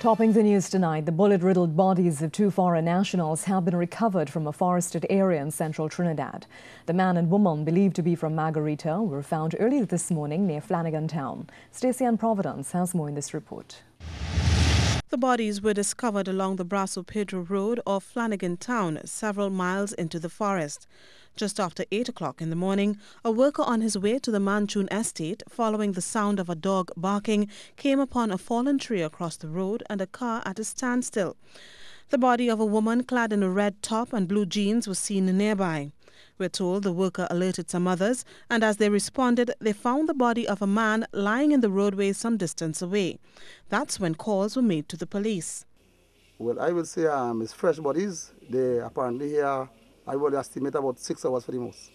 Topping the news tonight, the bullet riddled bodies of two foreign nationals have been recovered from a forested area in central Trinidad. The man and woman, believed to be from Margarita, were found early this morning near Flanagin Town. Stacey Ann Providence has more in this report. The bodies were discovered along the Brazo Pedro Road of Flanagin Town, several miles into the forest. Just after 8 o'clock in the morning, a worker on his way to the Manchun estate, following the sound of a dog barking, came upon a fallen tree across the road and a car at a standstill. The body of a woman clad in a red top and blue jeans was seen nearby. We're told the worker alerted some others, and as they responded, they found the body of a man lying in the roadway some distance away. That's when calls were made to the police. Well, I will say um, it's fresh bodies. They apparently here I would estimate about six hours for the most.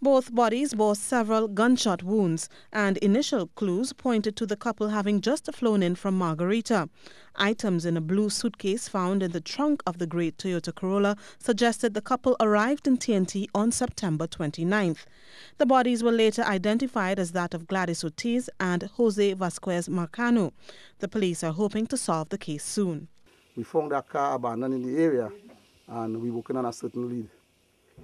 Both bodies bore several gunshot wounds, and initial clues pointed to the couple having just flown in from Margarita. Items in a blue suitcase found in the trunk of the great Toyota Corolla suggested the couple arrived in TNT on September 29th. The bodies were later identified as that of Gladys Ortiz and Jose Vasquez Marcano. The police are hoping to solve the case soon. We found a car abandoned in the area and we're working on a certain lead.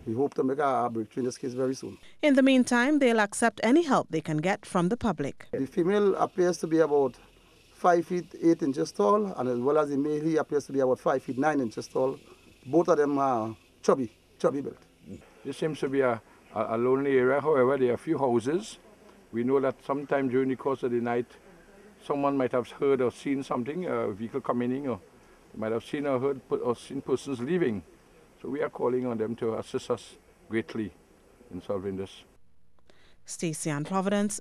We hope to make a breakthrough in this case very soon. In the meantime, they'll accept any help they can get from the public. The female appears to be about 5 feet 8 inches tall, and as well as the male, he appears to be about 5 feet 9 inches tall. Both of them are chubby, chubby built. This seems to be a, a, lonely area. However, there are a few houses. We know that sometime during the course of the night, someone might have heard or seen something, a vehicle coming in or you might have seen or heard or seen persons leaving. So we are calling on them to assist us greatly in solving this. Stacey Ann Providence,